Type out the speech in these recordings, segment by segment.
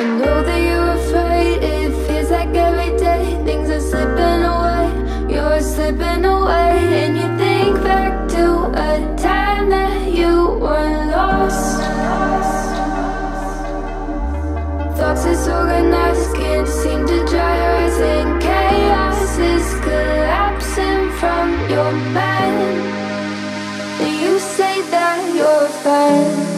I know that you're afraid. It feels like every day Things are slipping away. You're slipping away And you think back to a time That you were lost. Thoughts disorganized can seem to dry your And chaos is collapsing From your mind. And you say that you're fine.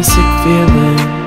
got a sick feeling.